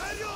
Hello!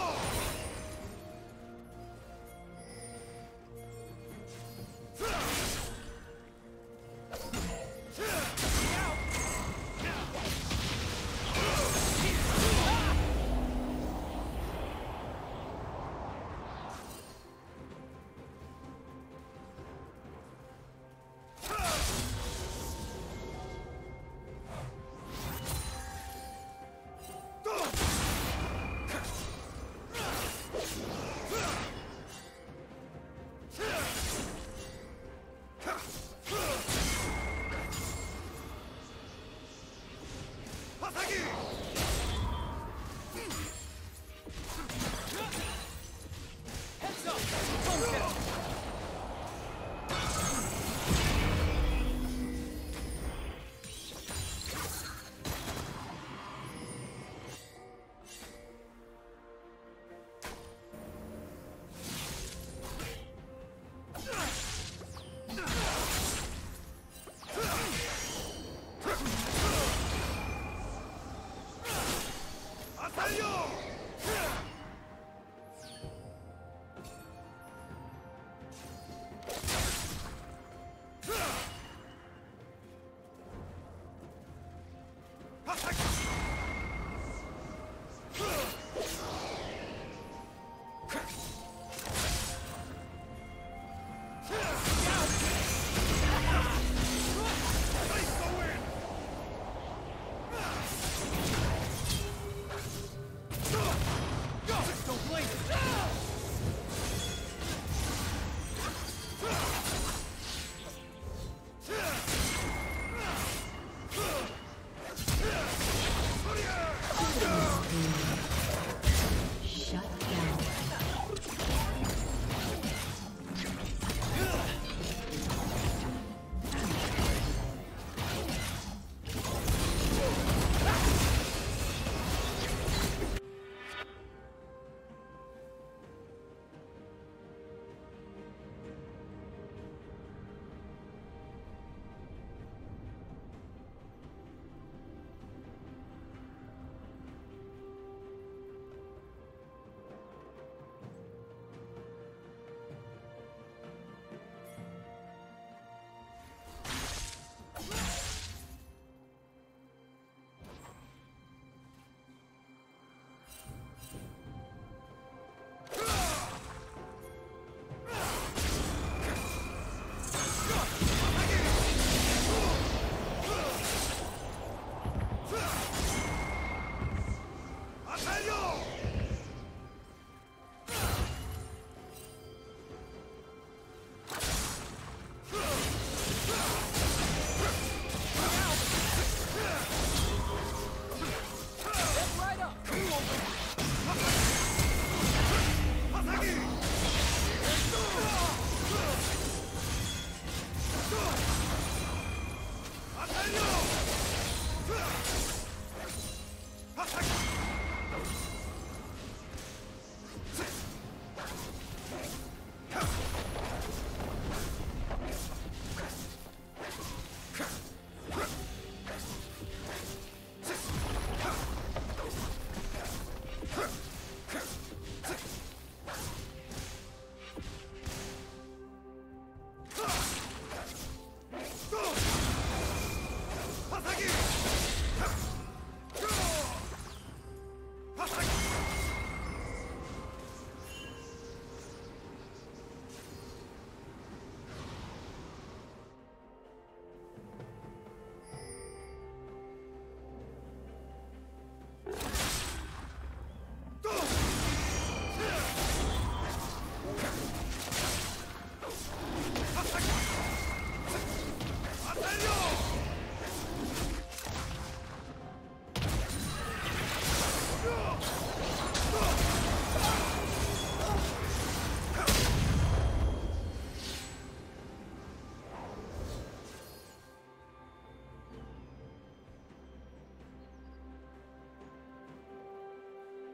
パサギ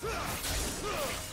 Destroyed.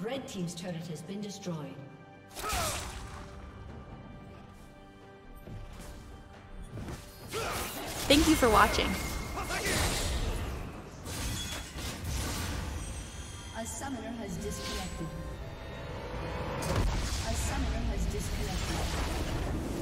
Red Team's turret has been destroyed. Thank you for watching. A summoner has disconnected. A summoner has disconnected.